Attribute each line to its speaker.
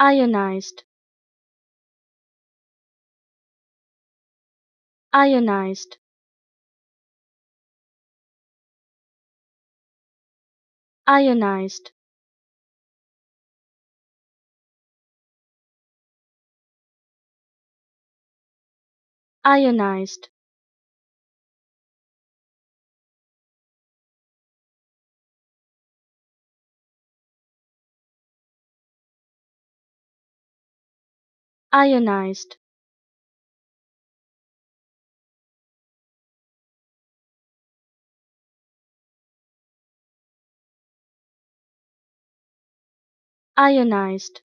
Speaker 1: ionized ionized ionized ionized ionized ionized